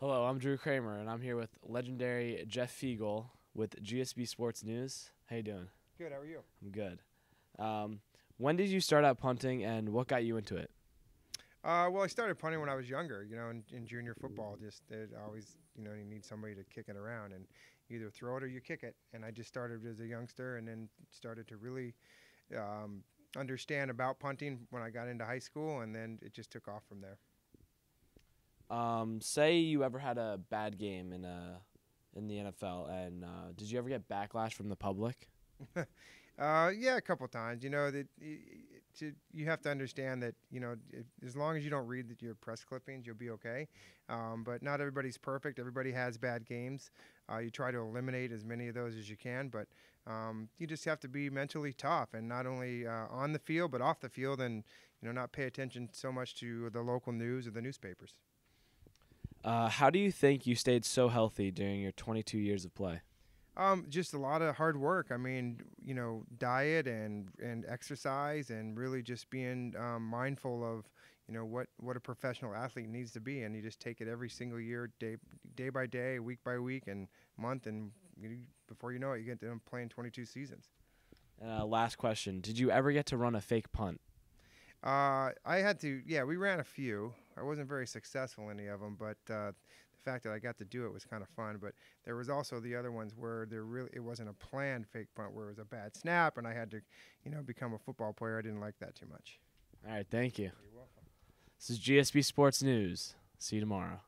Hello, I'm Drew Kramer, and I'm here with legendary Jeff Feagles with GSB Sports News. How you doing? Good. How are you? I'm good. Um, when did you start out punting, and what got you into it? Uh, well, I started punting when I was younger. You know, in, in junior football, just it always, you know, you need somebody to kick it around and either throw it or you kick it. And I just started as a youngster, and then started to really um, understand about punting when I got into high school, and then it just took off from there. Um, say you ever had a bad game in a in the NFL, and uh, did you ever get backlash from the public? Uh, yeah, a couple times. You know that you have to understand that you know as long as you don't read your press clippings, you'll be okay. Um, but not everybody's perfect. Everybody has bad games. Uh, you try to eliminate as many of those as you can, but um, you just have to be mentally tough and not only uh, on the field but off the field, and you know not pay attention so much to the local news or the newspapers. Uh, how do you think you stayed so healthy during your 22 years of play? Um, just a lot of hard work. I mean, you know, diet and and exercise, and really just being um, mindful of, you know, what what a professional athlete needs to be, and you just take it every single year, day day by day, week by week, and month, and you, before you know it, you get to playing 22 seasons. Uh, last question: Did you ever get to run a fake punt? Uh, I had to. Yeah, we ran a few. I wasn't very successful in any of them, but uh, the fact that I got to do it was kind of fun. But there was also the other ones where there really it wasn't a planned fake punt where it was a bad snap and I had to, you know, become a football player. I didn't like that too much. All right, thank you. You're welcome. This is GSB Sports News. See you tomorrow.